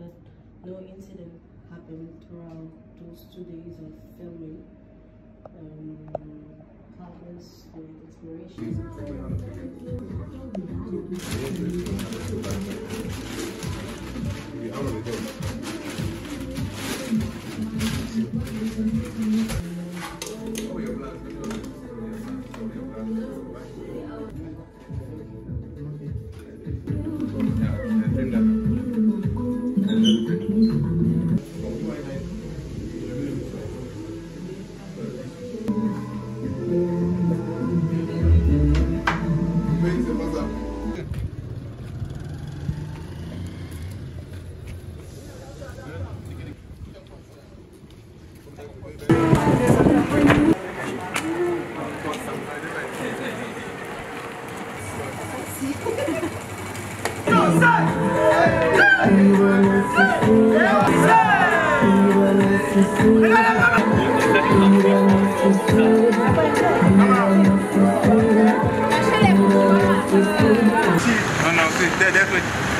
that no incident happened throughout those two days of filming. Um, partners with exploration. No, no, see,